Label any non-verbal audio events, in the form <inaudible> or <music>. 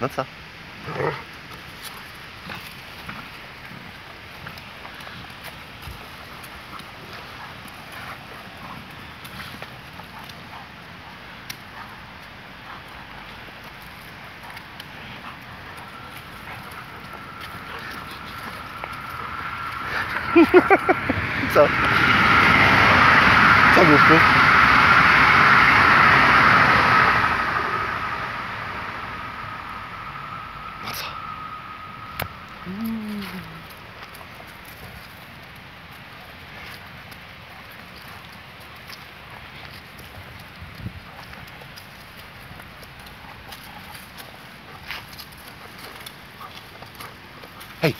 No co? <laughs> Co? Co? まずははい